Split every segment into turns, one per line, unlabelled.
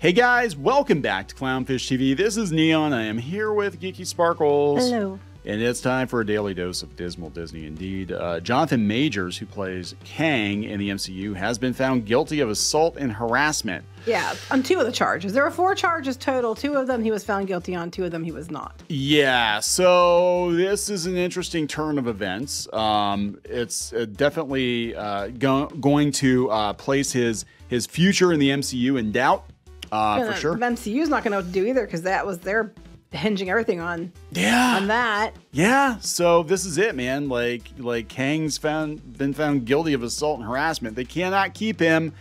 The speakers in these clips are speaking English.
Hey guys, welcome back to Clownfish TV. This is Kneon. I am here with Geeky Sparkles.
Hello.
And it's time for a daily dose of dismal Disney indeed. Uh, Jonathan Majors, who plays Kang in the MCU, has been found guilty of assault and harassment.
Yeah, on two of the charges. There were four charges total. Two of them he was found guilty on, two of them he was not.
Yeah, so this is an interesting turn of events. Um, it's uh, definitely uh, go- going to uh, place his his future in the MCU in doubt, uh, for sure.
The MCU's not going to to do either because that was their hinging everything on
Yeah,
on that.
Yeah, so this is it, man. Like like Kang's found been found guilty of assault and harassment. They cannot keep him.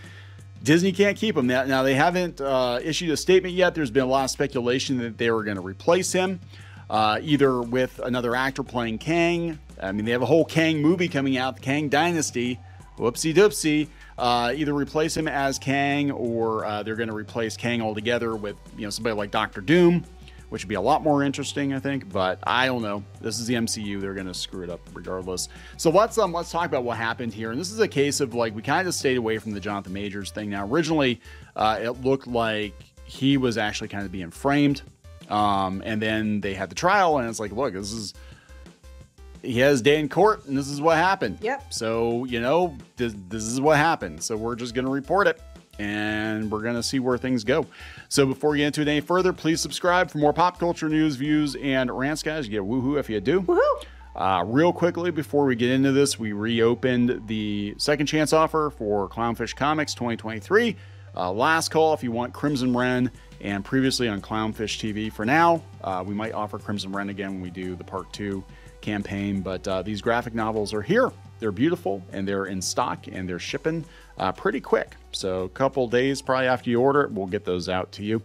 Disney can't keep him. Now, now they haven't uh, issued a statement yet. There's been a lot of speculation that they were going to replace him, uh, either with another actor playing Kang. I mean, they have a whole Kang movie coming out, the Kang Dynasty. Whoopsie doopsie. Uh, either replace him as Kang, or uh, they're going to replace Kang altogether with you know somebody like Doctor Doom which would be a lot more interesting, I think. But I don't know. This is the MCU; they're going to screw it up regardless. So let's um let's talk about what happened here. And this is a case of like we kind of stayed away from the Jonathan Majors thing. Now, originally, uh, it looked like he was actually kind of being framed, um, and then they had the trial, and it's like, look, this is he has day in court, and this is what happened.
Yep.
So you know this this is what happened. So we're just going to report it and we're going to see where things go. So before we get into it any further, please subscribe for more pop culture news, views, and rants, guys. You get woohoo if you do.
Woohoo!
Uh, real quickly, before we get into this, we reopened the second chance offer for Clownfish Comics 2023. Uh, last call if you want Crimson Wren and previously on Clownfish TV. For now, uh, we might offer Crimson Wren again when we do the part two campaign, but uh, these graphic novels are here. They're beautiful and they're in stock and they're shipping uh, pretty quick. So, a couple days probably after you order it, we'll get those out to you.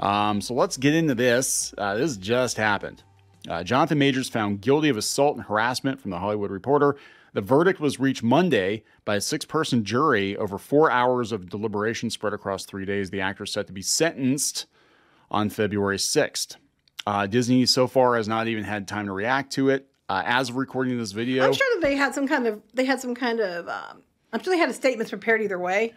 Um, so, let's get into this. Uh, this just happened. Uh, Jonathan Majors found guilty of assault and harassment from the Hollywood Reporter. The verdict was reached Monday by a six person jury over four hours of deliberation spread across three days. The actor is set to be sentenced on February 6th. Uh, Disney so far has not even had time to react to it. Uh, as of recording this video,
I'm sure that they had some kind of they had some kind of um, I'm sure they had a statements prepared either way.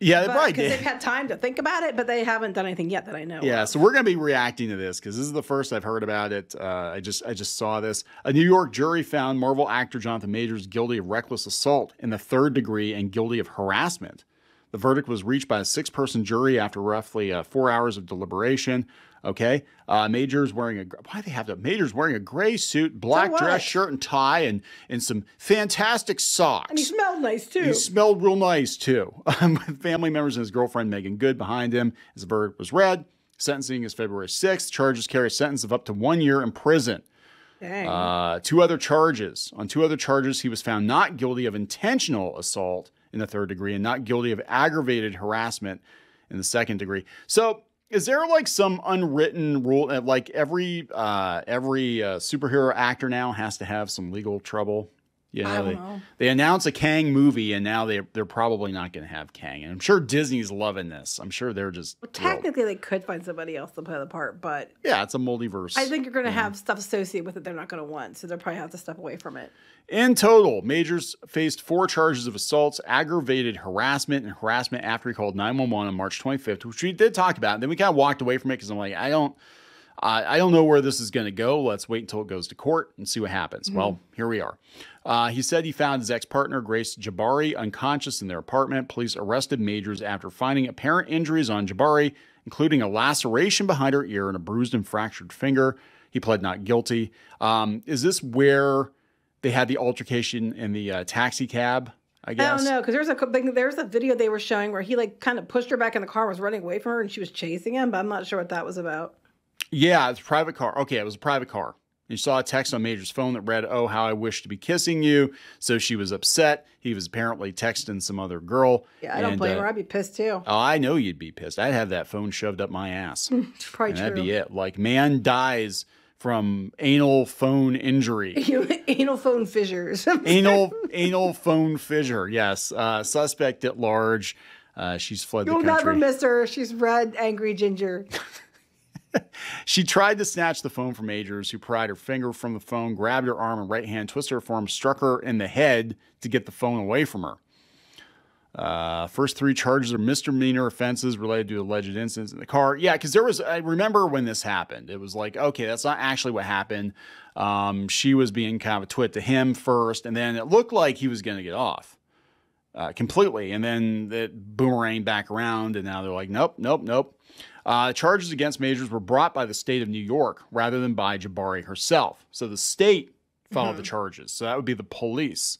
yeah, they probably
Because
did.
they've had time to think about it, but they haven't done anything yet that I know.
Yeah,
of.
so we're going to be reacting to this because this is the first I've heard about it. Uh, I just I just saw this. A New York jury found Marvel actor Jonathan Majors guilty of reckless assault in the third degree and guilty of harassment. The verdict was reached by a six-person jury after roughly uh, four hours of deliberation. Okay, uh, Majors wearing a why they have to Majors wearing a gray suit, black
what?
dress, shirt and tie, and and some fantastic socks.
and he smelled nice too.
He smelled real nice too. With family members and his girlfriend Meagan Good behind him. His verdict was read. Sentencing is February 6th. Charges carry a sentence of up to one year in prison.
Dang.
Uh, two other charges. On two other charges, he was found not guilty of intentional assault in the third degree and not guilty of aggravated harassment in the second degree. So, is there like some unwritten rule that like every uh, every uh, superhero actor now has to have some legal trouble? You know,
I don't
they,
know.
they announce a Kang movie and now they they're probably not going to have Kang. And I'm sure Disney's loving this. I'm sure they're just thrilled.
Technically, they could find somebody else to play the part, but
yeah, it's a multiverse.
I think you're going to have stuff associated with it they're not going to want, so they'll probably have to step away from it.
In total, Majors faced four charges of assaults, aggravated harassment, and harassment after he called 911 on March 25th, which we did talk about. And then we kind of walked away from it because I'm like, I don't, I I don't know where this is going to go. Let's wait until it goes to court and see what happens. Well, here we are. Uh, he said he found his ex partner, Grace Jabbari, unconscious in their apartment. Police arrested Majors after finding apparent injuries on Jabbari, including a laceration behind her ear and a bruised and fractured finger. He pled not guilty. Um, is this where they had the altercation in the uh, taxi cab? I guess.
I don't know because there's a there's a video they were showing where he like kind of pushed her back in the car, was running away from her, and she was chasing him. But I'm not sure what that was about.
Yeah, it's a private car. Okay, it was a private car. You saw a text on Major's phone that read, "Oh, how I wish to be kissing you." So she was upset. He was apparently texting some other girl.
Yeah, I don't
and,
blame
uh,
her. I'd be pissed too.
Oh, I know you'd be pissed. I'd have that phone shoved up my ass. and
Probably
that'd be it. Like, man dies from anal phone injury.
Anal phone fissures.
anal anal phone fissure. Yes. Uh, suspect at large. Uh, she's fled the
city.
You'll never
miss her. She's red, angry ginger.
She tried to snatch the phone from Majors, who pried her finger from the phone, grabbed her arm and right hand, twisted her form, struck her in the head to get the phone away from her. Uh, first three charges are misdemeanor offenses related to alleged incidents in the car. Yeah, because there was, I remember when this happened. It was like, okay, that's not actually what happened. Um, she was being kind of a twit to him first, and then it looked like he was going to get off uh, completely. And then it boomerang back around, and now they're like, nope, nope, nope. Uh, charges against Majors were brought by the state of New York rather than by Jabbari herself. So the state followed the charges. So that would be the police.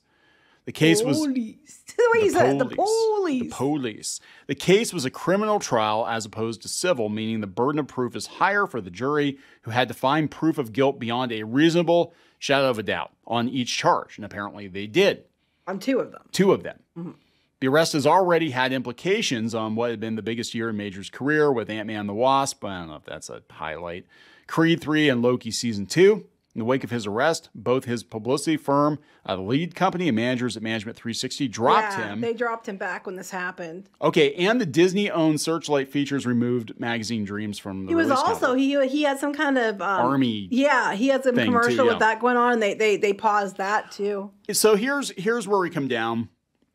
The case was
Police. the way you said it, the police.
the police. The case was a criminal trial as opposed to civil, meaning the burden of proof is higher for the jury, who had to find proof of guilt beyond a reasonable shadow of a doubt on each charge. And apparently they did,
On two of them.
two of them. The arrest has already had implications on what had been the biggest year in Major's career with Ant Man the Wasp. I don't know if that's a highlight. Creed 3 and Loki Season 2. In the wake of his arrest, both his publicity firm, uh, the Lede company, and managers at Management 360 dropped
yeah,
him.
They dropped him back when this happened.
Okay, and the Disney-owned Searchlight Features removed Magazine Dreams from the
He was also he he had some kind of um,
Army
Yeah, he had some
thing, too,
commercial
yeah.
with that going on. And they they they paused that too.
So here's here's where we come down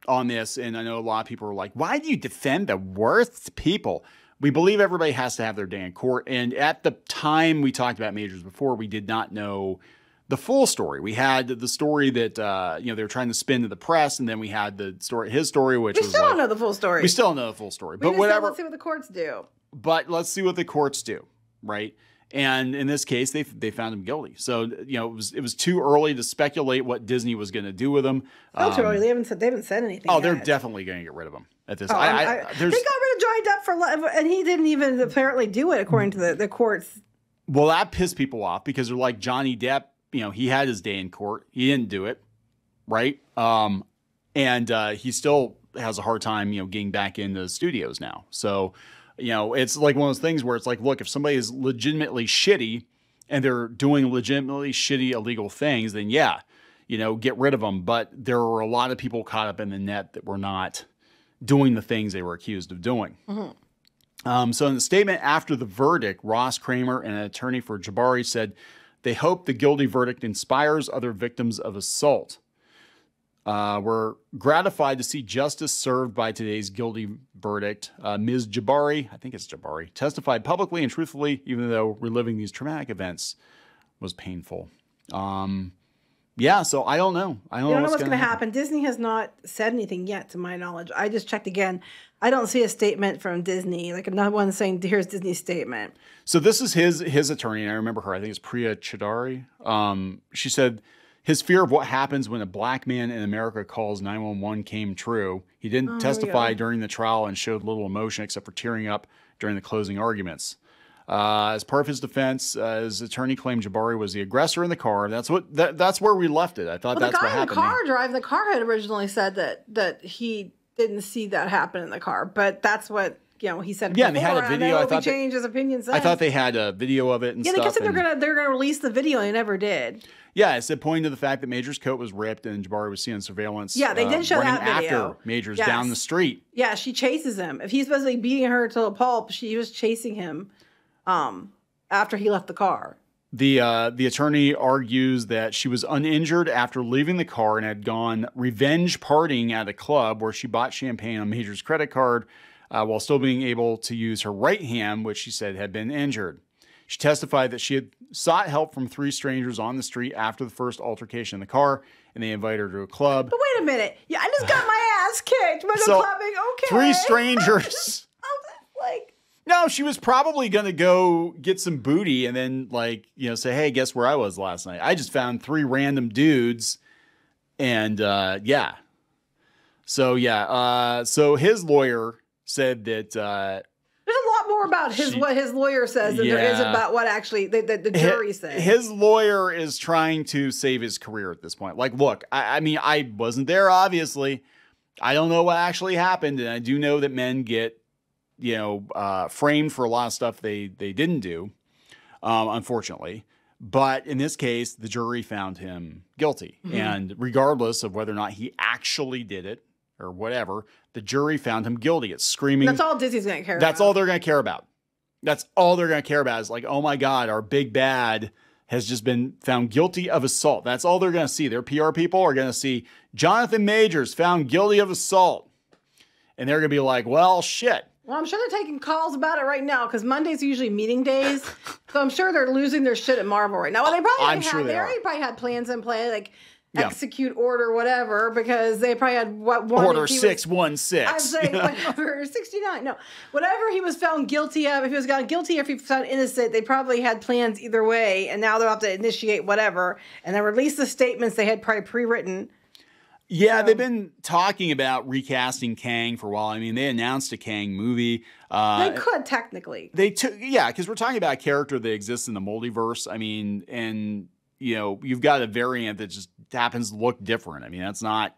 on this, and I know a lot of people are like, "Why do you defend the worst people?" We believe everybody has to have their day in court, and at the time we talked about majors before, we did not know the full story. We had the story that uh, you know they were trying to spin to the press, and then we had the story, his story, which
We still
like,
don't know the full story.
we still don't know the full story,
We
but whatever.
Let's see what the courts do.
but let's see what the courts do, right? And in this case, they they found him guilty. So you know it was it was too early to speculate what Disney was going to do with him.
Still too
Um,
early. They haven't said they haven't said anything.
Oh, they're definitely going to get rid of him at this.
Oh,
I, I,
I- they got rid of Johnny Depp for li- and he didn't even apparently do it according to the, the courts.
well, that pissed people off because they're like Johnny Depp. You know, he had his day in court. He didn't do it, right? Um, and uh, he still has a hard time, you know, getting back into the studios now. So, you know, it's like one of those things where it's like, look, if somebody is legitimately shitty and they're doing legitimately shitty illegal things, then yeah, you know, get rid of them. But there are a lot of people caught up in the net that were not doing the things they were accused of doing. Um, so, in the statement after the verdict, Ross Kramer, an attorney for Jabbari, said they hope the guilty verdict inspires other victims of assault. Uh, we're gratified to see justice served by today's guilty verdict. Uh, Ms. Jabbari, I think it's Jabbari, testified publicly and truthfully, even though reliving these traumatic events was painful. Um, yeah, so I don't know. I don't,
You don't know
what's
what's going to happen. Disney has not said anything yet, to my knowledge. I just checked again. I don't see a statement from Disney, like another one saying, "Here's Disney's statement."
So this is his his attorney, and I remember her. I think it's Priya Chaudhry. Um, she said his fear of what happens when a black man in America calls 911 came true. He didn't testify
yeah.
during the trial and showed little emotion except for tearing up during the closing arguments. Uh, as part of his defense, uh, his attorney claimed Jabbari was the aggressor in the car. That's what that, that's where we left it. I thought
Well, the
that's what
guy in the car driving the car had originally said that that he didn't see that happen in the car, but that's what you know he said.
Yeah, and they had a video.
I,
thought they-
changed his opinion. Since.
I thought they had a video of it and
Yeah, they kept saying they're gonna they're gonna release the video, and they never did.
Yeah, it said pointing to the fact that Major's coat was ripped and Jabbari was seen on surveillance.
Yeah, they
uh,
did show that video.
after Major's
Yes.
down the street.
Yeah, she chases him. If he's supposed to be beating her to a pulp, she was chasing him um after he left the car.
The uh, the attorney argues that she was uninjured after leaving the car and had gone revenge partying at a club where she bought champagne on Major's credit card uh, while still being able to use her right hand, which she said had been injured. She testified that she had sought help from three strangers on the street after the first altercation in the car, and they invited her to a club.
But wait a minute. Yeah, I just got my ass kicked by the
So,
clubbing. Okay.
Three strangers. No, she was probably going to go get some booty and then, like, you know, say, hey, guess where I was last night? I just found three random dudes. And uh, yeah. So, yeah. Uh, so his lawyer said that uh,
there's a lot more about his
She-
what his lawyer says than there is about what actually the, the, the jury
hi-
says.
his lawyer is trying to save his career at this point. Like, look, I, I mean, I wasn't there, obviously. I don't know what actually happened. And I do know that men get, you know, uh, framed for a lot of stuff they, they didn't do, um, unfortunately. But in this case, the jury found him guilty.
Mm-hmm.
And regardless of whether or not he actually did it or whatever, the jury found him guilty. It's screaming.
That's all Disney's gonna care
That's
about.
all they're going to care about. That's all they're going to care about is like, oh my God, our big bad has just been found guilty of assault. That's all they're going to see. Their PR people are going to see Jonathan Majors found guilty of assault. and they're gonna be like, well, shit.
Well, I'm sure they're taking calls about it right now because Mondays are usually meeting days. so I'm sure they're losing their shit at Marvel right now. Well, they oh, probably
I'm
had,
sure they
already probably had plans in play, like
Yeah.
execute order whatever, because they probably had what one
Order
he was-
six
I'd
six.
say whatever, 69. No, whatever he was found guilty of, if he was found guilty or if he was found innocent, they probably had plans either way. And now they'll have to initiate whatever and then release the statements they had probably pre written.
Yeah, they've been talking about recasting Kang for a while. I mean, they announced a Kang movie. Uh,
They could technically.
they took yeah because we're talking about a character that exists in the multiverse i mean and you know you've got a variant that just happens to look different i mean that's not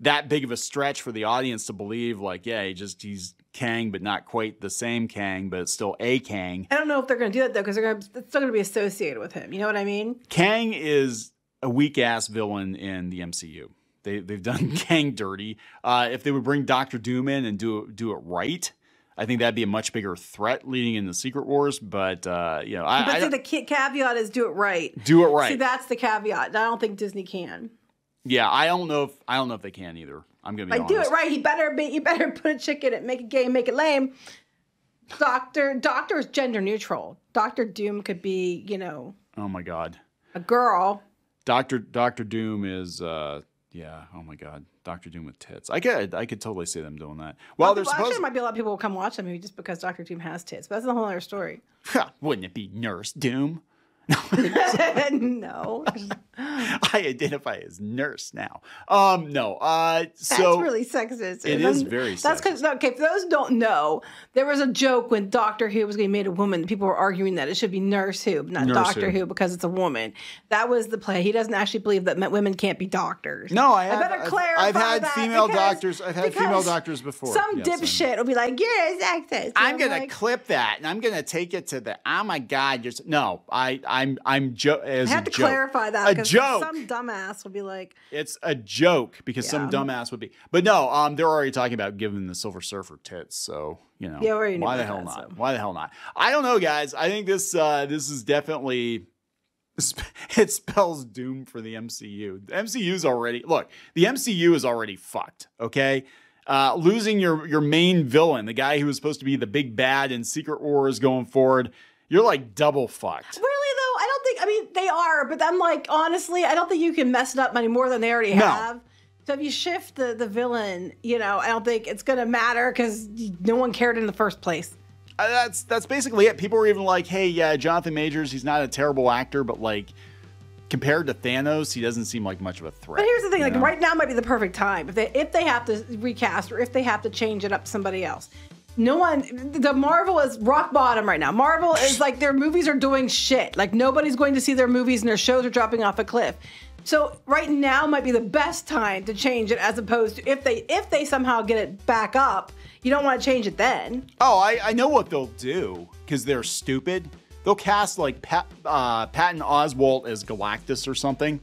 that big of a stretch for the audience to believe like yeah he just he's kang but not quite the same kang but it's still a kang
I don't know if they're going to do that though, because they're going to, it's still going to be associated with him. You know what I mean?
kang is a weak ass villain in the mcu they, they've done kang dirty uh, if they would bring dr doom in and do it, do it right I think that'd be a much bigger threat leading into the Secret Wars, but uh, you know, I,
But
I
see, the caveat is do it right.
do it right.
See, that's the caveat. I don't think Disney can.
Yeah, I don't know if I don't know if they can either. I'm gonna be
Like, do it right. He better be. You better put a chick in it, make it gay, make it lame. Doctor, Doctor is gender neutral. Doctor Doom could be, you know,
Oh my god,
a girl.
Doctor Doctor Doom is uh yeah. Oh my god, Doctor Doom with tits. I could I could totally see them doing that. Well,
Well, actually,
supposed.
there might be a lot of people who come watch that movie just because Doctor Doom has tits. But that's a whole other story.
Wouldn't it be Nurse Doom?
no,
I identify as Nurse now. Um, no. Uh,
that's
so
really sexist.
It is very
That's because okay. For those who don't know, there was a joke when Doctor Who was getting made a woman. People were arguing that it should be Nurse Who, not
Nurse
Doctor
Who.
Who, because it's a woman. That was the play. He doesn't actually believe that men- women can't be doctors.
no, I, have,
better
I've-
clarify
I've had
that
female
because-
doctors. I've had female doctors before.
Some
Yes, I'm-
dipshit will be like, "You're a sexist."
I'm
And
gonna
like,
clip that and I'm gonna take it to the. Oh my god! You're no. I I'm I'm jo- as
I have
a
to
joke.
clarify that
joke.
Some dumbass will be like,
It's a joke because some dumbass would be. But no, um, they're already talking about giving the Silver Surfer tits. So you know,
Yeah, we already knew
why the hell
that,
not?
so.
Why the hell not? I don't know, guys. I think this uh, this is definitely it spells doom for the MCU. The MCU's already look. The MCU is already fucked. Okay. Uh, losing your your main villain, the guy who was supposed to be the big bad in Secret Wars going forward, you're like double fucked.
Really though, I don't think. I mean, they are, but I'm like, honestly, I don't think you can mess it up any more than they already
No.
have. So if you shift the the villain, you know, I don't think it's gonna matter because no one cared in the first place.
Uh, that's that's basically it. People were even like, "Hey, yeah, Jonathan Majors, he's not a terrible actor, but like compared to Thanos, he doesn't seem like much of a threat."
But here's the thing: like
know?
right now might be the perfect time if they if they have to recast or if they have to change it up to somebody else. No one, the Marvel is rock bottom right now. Marvel is like their movies are doing shit. Like nobody's going to see their movies and their shows are dropping off a cliff. So right now might be the best time to change it, as opposed to if they if they somehow get it back up, you don't want to change it then.
Oh, I, I know what they'll do because they're stupid. They'll cast like Pat, uh, Patton Oswalt as Galactus or something.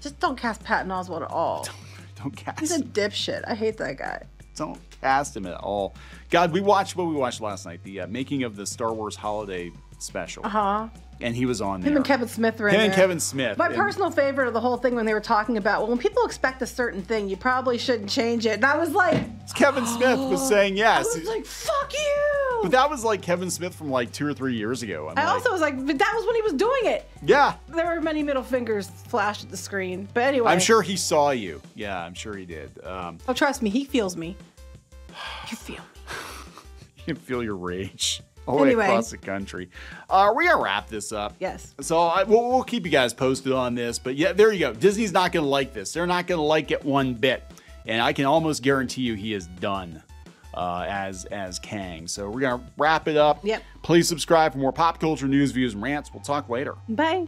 Just don't cast Patton Oswalt at all.
Don't cast.
He's a dipshit. I hate that guy.
don't cast him at all. God, we watched what we watched last night, the uh, making of the Star Wars Holiday Special,
Uh huh.
and he was on there.
Him and Kevin Smith were in
Him and
there.
Kevin Smith.
My
and-
personal favorite of the whole thing when they were talking about, well, when people expect a certain thing, you probably shouldn't change it. And I was like,
Kevin Smith was saying yes.
I was like, fuck you.
But that was like Kevin Smith from like two or three years ago. I'm
I
like,
also was like, but that was when he was doing it.
yeah,
There were many middle fingers flashed at the screen. But anyway.
I'm sure he saw you. Yeah, I'm sure he did. Um,
Oh, trust me, he feels me. You feel me.
you can feel your rage all the way across the country. Uh, we're gonna wrap this up.
Yes.
So I, we'll, we'll keep you guys posted on this. But yeah, there you go. Disney's not gonna like this. They're not gonna like it one bit. And I can almost guarantee you he is done uh, as as Kang. So we're gonna wrap it up.
Yep.
Please subscribe for more pop culture news, views, and rants. We'll talk later.
Bye.